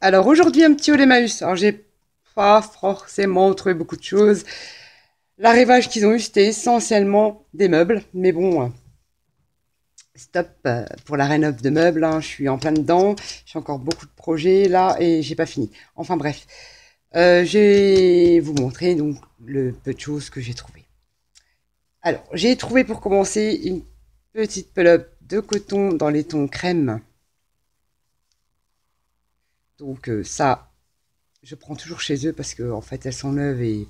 Alors aujourd'hui un petit d'Emmaüs. Alors j'ai pas forcément trouvé beaucoup de choses. L'arrivage qu'ils ont eu c'était essentiellement des meubles. Mais bon, euh, stop euh, pour la rénov de meubles. hein. Je suis en plein dedans. J'ai encore beaucoup de projets là et j'ai pas fini. Enfin bref. Euh, je vais vous montrer donc le peu de choses que j'ai trouvé. Alors, j'ai trouvé pour commencer une petite pelote de coton dans les tons crème. Donc euh, ça, je prends toujours chez eux parce que en fait elles sont neuves et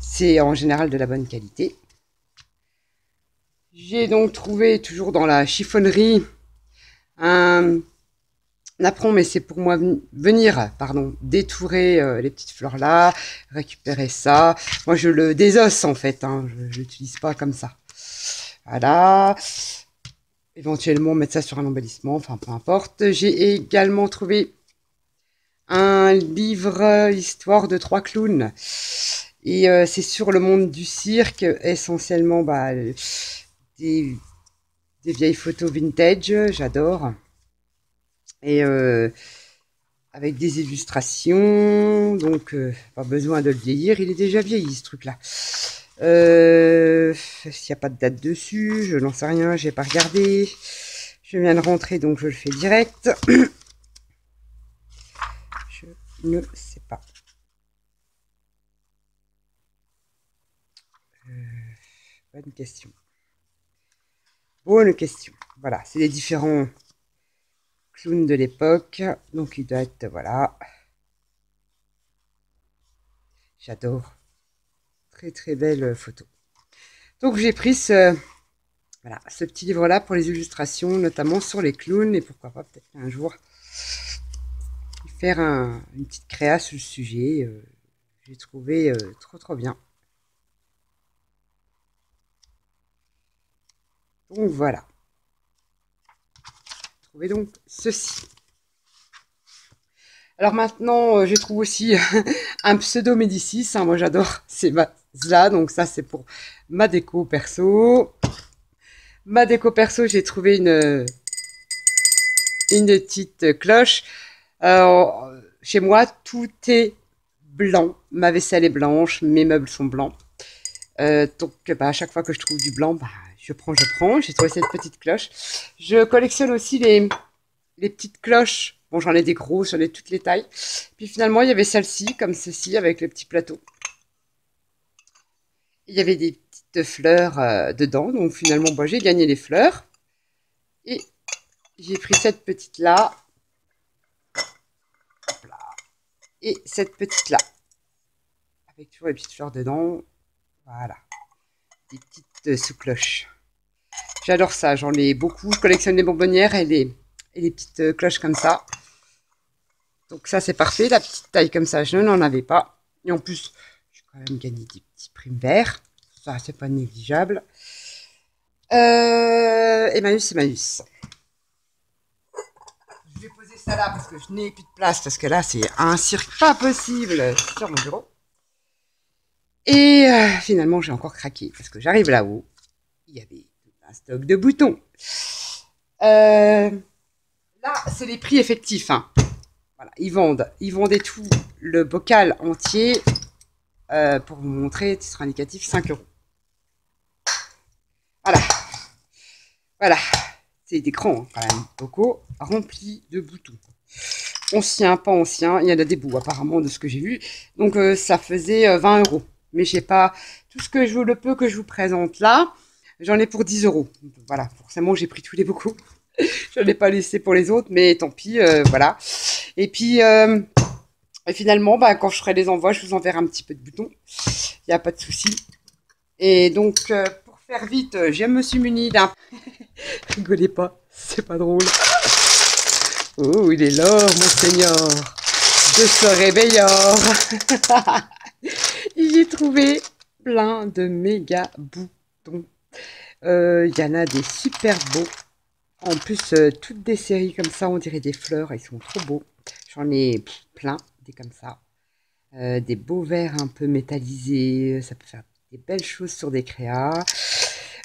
c'est en général de la bonne qualité. J'ai donc trouvé toujours dans la chiffonnerie un apron, mais c'est pour moi ven- venir, pardon, détourer euh, les petites fleurs là, récupérer ça. Moi je le désosse en fait, hein, je l'utilise pas comme ça. Voilà. Éventuellement mettre ça sur un embellissement, enfin peu importe. J'ai également trouvé un livre histoire de trois clowns. Et euh, c'est sur le monde du cirque, essentiellement bah, des, vieilles photos vintage, j'adore. Et euh, avec des illustrations, donc euh, pas besoin de le vieillir, il est déjà vieilli ce truc-là. S'il n'y a pas de date dessus, je n'en sais rien, j'ai pas regardé. Je viens de rentrer, donc je le fais direct. Ne sais pas. Euh, bonne question. Bonne question. Voilà, c'est les différents clowns de l'époque. Donc il doit être, voilà. J'adore. Très très belle photo. Donc j'ai pris ce, voilà, ce petit livre-là pour les illustrations, notamment sur les clowns, et pourquoi pas peut-être un jour faire un- une petite créa sur le sujet. euh, j'ai trouvé euh, trop trop bien. Donc voilà. Trouvé donc ceci. Alors maintenant, euh, je trouve aussi un pseudo Médicis. hein, moi j'adore ces vases-là. Donc ça c'est pour ma déco perso. Ma déco perso, j'ai trouvé une, une petite cloche. Chez moi, tout est blanc. Ma vaisselle est blanche, mes meubles sont blancs. Euh, donc, bah, à chaque fois que je trouve du blanc, bah, je prends, je prends. J'ai trouvé cette petite cloche. Je collectionne aussi les, les petites cloches. Bon, j'en ai des gros, j'en ai toutes les tailles. Puis finalement, il y avait celle-ci, comme ceci, avec le petit plateau. Il y avait des petites fleurs euh, dedans. Donc finalement, bah, j'ai gagné les fleurs. Et j'ai pris cette petite-là. Hop là. Et cette petite-là. Avec toujours les petites fleurs dedans. Voilà. Des petites euh, sous-cloches. J'adore ça. J'en ai beaucoup. Je collectionne les bonbonnières et les, et les petites euh, cloches comme ça. Donc ça, c'est parfait. La petite taille comme ça, je n'en avais pas. Et en plus, j'ai quand même gagné des petits primes verts. Ça, c'est pas négligeable. Euh, Emmaüs, Emmaüs. Là parce que je n'ai plus de place. Parce que là, c'est un cirque pas possible sur mon bureau. Et euh, finalement, j'ai encore craqué. Parce que j'arrive là-haut. Il y avait un stock de boutons. Euh, là, c'est les prix effectifs. hein. Voilà, ils vendent. Ils vendaient tout le bocal entier. euh, pour vous montrer, titre indicatif, 5 euros. Voilà. Voilà. Grands, hein, quand même. Bocaux remplis de boutons. Ancien, pas ancien. Il y en a des bouts, apparemment, de ce que j'ai vu. Donc, euh, ça faisait euh, 20 euros. Mais j'ai pas tout ce que je le peu que je vous présente là. J'en ai pour 10 euros. Voilà. Forcément, j'ai pris tous les bocaux. je l'ai pas laissé pour les autres, mais tant pis. euh, voilà. Et puis, euh, et finalement, bah, quand je ferai les envois, je vous enverrai un petit peu de boutons. Il n'y a pas de souci. Et donc, euh, vite, euh, je me suis munie d'un... Rigolez pas, c'est pas drôle. Oh, il est l'or, mon seigneur. De ce réveilleur. J'ai trouvé plein de méga boutons. Euh, Il y en a des super beaux. En plus, euh, toutes des séries comme ça, on dirait des fleurs. Ils sont trop beaux. J'en ai plein, des comme ça. Des beaux verres un peu métallisés. Ça peut faire des belles choses sur des créas.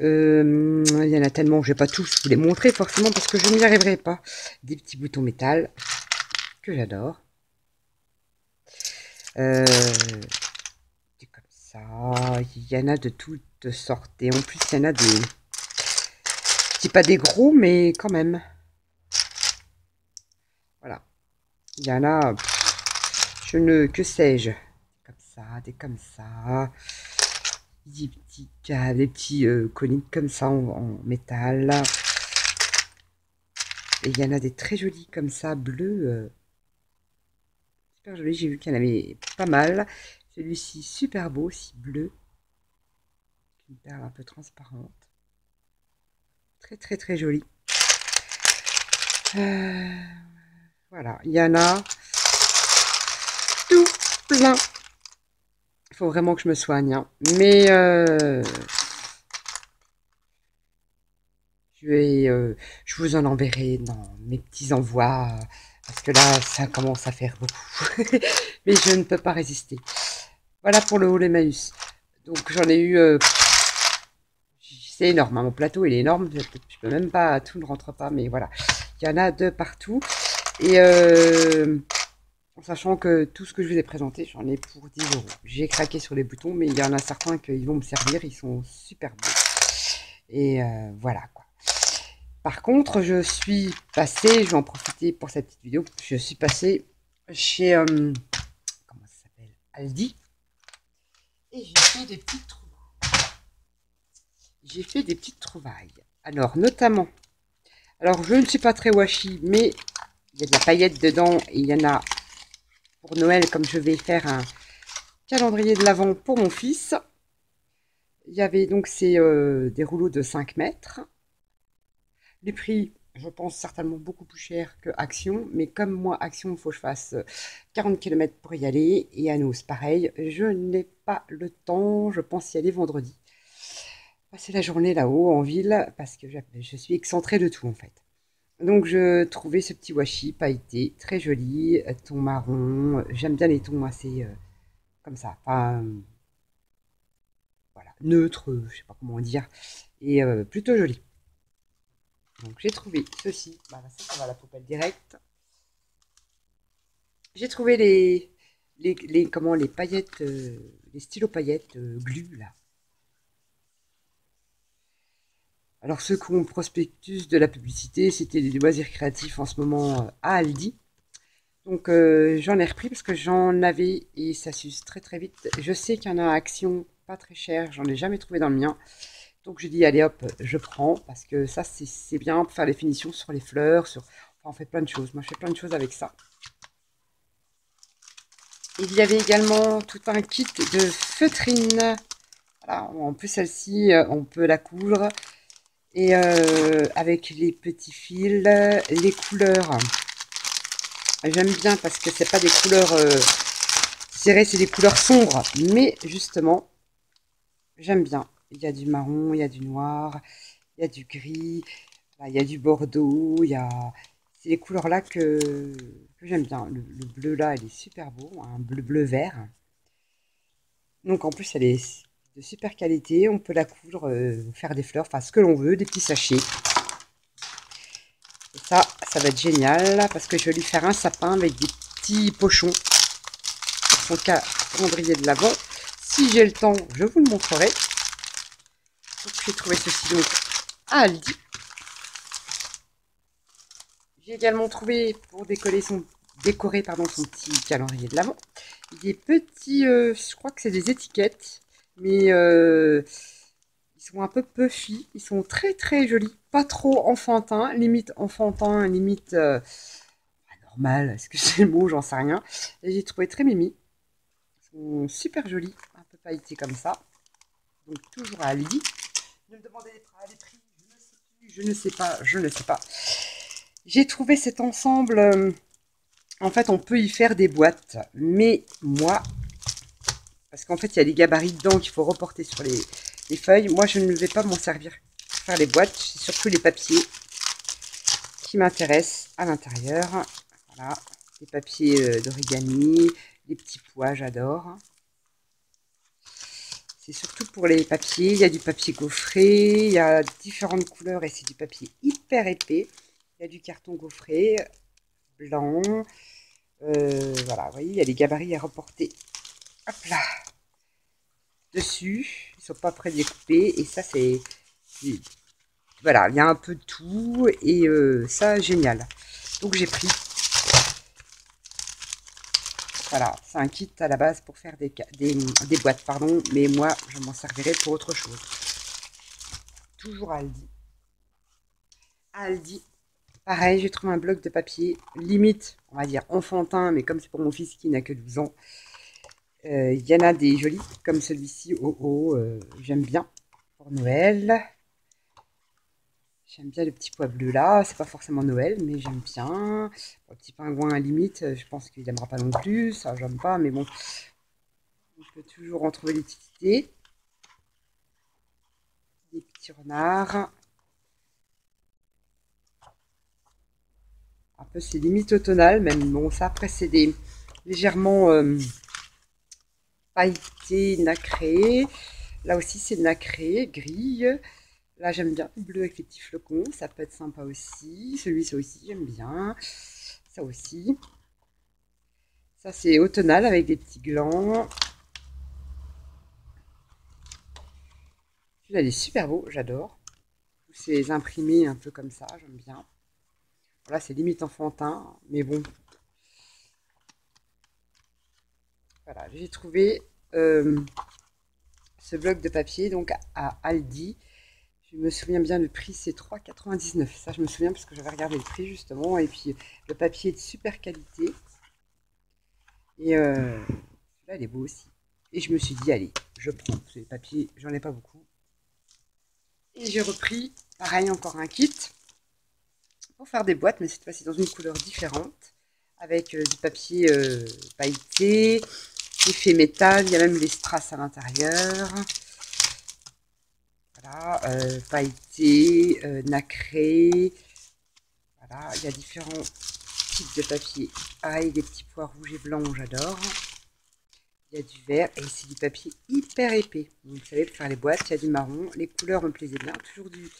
Euh, Il y en a tellement, je vais pas tous vous les montrer forcément parce que je n'y arriverai pas. Des petits boutons métal. que j'adore. Euh, comme ça. Il y en a de toutes sortes. Et en plus, il y en a des... C'est pas des gros, mais quand même. Voilà. Il y en a... Je ne... Que sais-je Comme ça, des comme ça. Des petits, des petits euh, coniques comme ça en, métal. Et il y en a des très jolis comme ça, bleus. Euh, super jolis. J'ai vu qu'il y en avait pas mal. Celui-ci, super beau, aussi bleu. Une perle un peu transparente. Très, très, très joli. Euh, voilà, il y en a tout plein. Il faut vraiment que je me soigne. Hein. Mais euh, je, vais, euh, je vous en enverrai dans mes petits envois. Parce que là, ça commence à faire beaucoup. Mais je ne peux pas résister. Voilà pour le haut Emmaüs. Donc j'en ai eu... Euh, c'est énorme, hein. mon plateau il est énorme. Je peux même pas, tout ne rentre pas, mais voilà. Il y en a de partout. Et sachant que tout ce que je vous ai présenté, j'en ai pour 10 euros. J'ai craqué sur les boutons, mais il y en a certains qui vont me servir, ils sont super beaux. Et euh, voilà quoi. Par contre, je suis passée, je vais en profiter pour cette petite vidéo, je suis passée chez, euh, comment ça s'appelle, Aldi. Et j'ai fait des petites trouvailles. J'ai fait des petites trouvailles. Alors, notamment, alors je ne suis pas très washi, mais il y a de la paillette dedans il y en a Noël, comme je vais faire un calendrier de l'Avent pour mon fils. Il y avait donc ces, euh, des rouleaux de 5 mètres. Les prix, je pense, certainement beaucoup plus cher que Action. Mais comme moi, Action, faut que je fasse 40 km pour y aller. Et à pareil. Je n'ai pas le temps. Je pense y aller vendredi. Passer la journée là-haut en ville parce que je suis excentrée de tout en fait. Donc je trouvais ce petit washi pailleté très joli, ton marron. J'aime bien les tons assez euh, comme ça, pas voilà, neutre, je sais pas comment dire, et euh, plutôt joli. Donc j'ai trouvé ceci, bah, ça, va à la poubelle directe. J'ai trouvé les, les, comment les paillettes, euh, les stylos paillettes glu là. Alors qui ont prospectus de la publicité, c'était des loisirs créatifs en ce moment euh, à Aldi. Donc euh, j'en ai repris parce que j'en avais et ça s'use très très vite. Je sais qu'il y en a à Action, pas très cher, j'en ai jamais trouvé dans le mien. Donc je dis allez hop, je prends parce que ça c'est bien pour faire les finitions sur les fleurs, sur... Enfin, on fait plein de choses. Moi je fais plein de choses avec ça. Il y avait également tout un kit de feutrine. Voilà, en plus celle-ci, euh, on peut la coudre. Et euh, avec les petits fils, les couleurs. J'aime bien parce que c'est pas des couleurs euh, serrées, c'est des couleurs sombres. Mais justement, j'aime bien. Il y a du marron, il y a du noir, il y a du gris, il y a du bordeaux, il y a... C'est les couleurs là que, que j'aime bien. Le, le, bleu là, il est super beau, un bleu bleu vert. Donc en plus, elle est de super qualité. On peut la coudre, euh, faire des fleurs, enfin ce que l'on veut, des petits sachets. Et ça, ça va être génial parce que je vais lui faire un sapin avec des petits pochons pour son calendrier de l'avant. Si j'ai le temps, je vous le montrerai. Donc j'ai trouvé ceci donc à Aldi. J'ai également trouvé pour décorer son, décorer pardon, son petit calendrier de l'avant des petits, euh, je crois que c'est des étiquettes mais euh, ils sont un peu puffy, ils sont très très jolis, pas trop enfantins, limite enfantin, limite euh, normal, est-ce que c'est le mot, j'en sais rien. J'ai trouvé très mimi, ils sont super jolis, un peu pailletés comme ça, donc toujours à Aldi. Ne me demandez pas les prix, je ne sais plus, je ne sais pas, je ne sais pas. J'ai trouvé cet ensemble, euh, en fait on peut y faire des boîtes, mais moi parce qu'en fait, il y a des gabarits dedans qu'il faut reporter sur les, feuilles. Moi, je ne vais pas m'en servir pour faire les boîtes. C'est surtout les papiers qui m'intéressent à l'intérieur. Voilà, les papiers euh, d'origami, les petits pois, j'adore. C'est surtout pour les papiers. Il y a du papier gaufré, il y a différentes couleurs et c'est du papier hyper épais. Il y a du carton gaufré, blanc, voilà, vous voyez, il y a les gabarits à reporter. Hop là Dessus, ils sont pas découper. Et ça, c'est... Voilà, il y a un peu de tout. Et euh, ça, génial. Donc j'ai pris voilà, c'est un kit à la base pour faire des, des, boîtes, pardon, mais moi, je m'en servirai pour autre chose. Toujours Aldi. Aldi, pareil, j'ai trouvé un bloc de papier, limite, on va dire enfantin, mais comme c'est pour mon fils qui n'a que 12 ans, il y en a des jolis, comme celui-ci, oh oh, euh, j'aime bien, pour Noël. J'aime bien le petit pois bleu là, c'est pas forcément Noël, mais j'aime bien. Le petit pingouin à limite, euh, je pense qu'il n'aimera pas non plus, ça j'aime pas, mais bon, on peut toujours en trouver l'utilité. Des petits renards. Un peu c'est limite automnal, même bon ça après c'est des légèrement euh, pailletés, nacrés. Là aussi c'est nacré, grille. Là, j'aime bien le bleu avec les petits flocons. Ça peut être sympa aussi. Celui-ci aussi, j'aime bien. Ça aussi. Ça, c'est automnal avec des petits glands. Celui-là, il est super beau. J'adore. C'est imprimé un peu comme ça. J'aime bien. Voilà, c'est limite enfantin. Mais bon. Voilà, j'ai trouvé euh, ce bloc de papier donc à Aldi. Je me souviens bien, le prix c'est 3,99. Ça, je me souviens parce que j'avais regardé le prix justement. Et puis, le papier est de super qualité. Et euh, là, il est beau aussi. Et je me suis dit, allez, je prends. Ce papier, j'en ai pas beaucoup. Et j'ai repris, pareil, encore un kit pour faire des boîtes, mais cette fois-ci dans une couleur différente. Avec euh, du papier euh, pailleté, effet métal, il y a même les strass à l'intérieur. Voilà, euh, pailleté, euh, nacré. Voilà, il y a différents types de papier. Ah, des petits pois rouges et blancs, j'adore. Il y a du vert et c'est du papier hyper épais. vous savez, pour faire les boîtes, il y a du marron. Les couleurs me plaisaient bien. Toujours du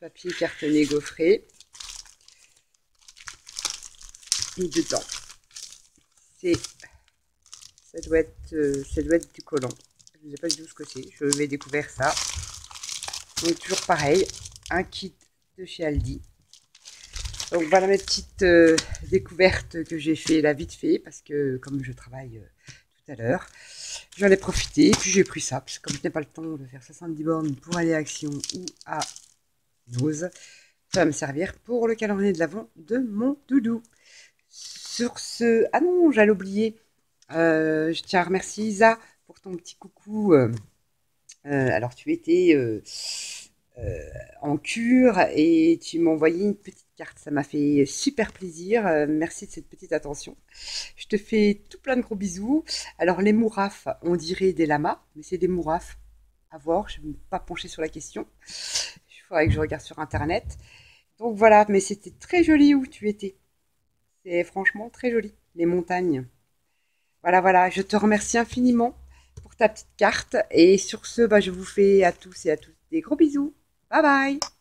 papier cartonné gaufré. Et dedans, c'est ça doit être, euh, ça doit être du collant. Je ne sais pas du tout ce que c'est. Je vais découvrir ça. Donc toujours pareil, un kit de chez Aldi. Donc voilà mes petites euh, découvertes que j'ai fait là vite fait parce que comme je travaille euh, tout à l'heure, j'en ai profité. Puis j'ai pris ça parce que comme je n'ai pas le temps de faire 70 bornes pour aller à Action ou à Nose, ça va me servir pour le calendrier de l'avant de mon doudou. Sur ce... Ah non, j'allais oublier. Euh, je tiens à remercier Isa pour ton petit coucou euh, alors tu étais euh, euh, en cure et tu m'as envoyé une petite carte. Ça m'a fait super plaisir. merci de cette petite attention. Je te fais tout plein de gros bisous. Alors les mourafs, on dirait des lamas, mais c'est des mourafs. À voir, je ne vais pas pencher sur la question. Il faudrait que je regarde sur internet. Donc voilà, mais c'était très joli où tu étais. C'est franchement très joli, les montagnes. Voilà, voilà, je te remercie infiniment ta petite carte. Et sur ce, bah, je vous fais à tous et à toutes des gros bisous. Bye bye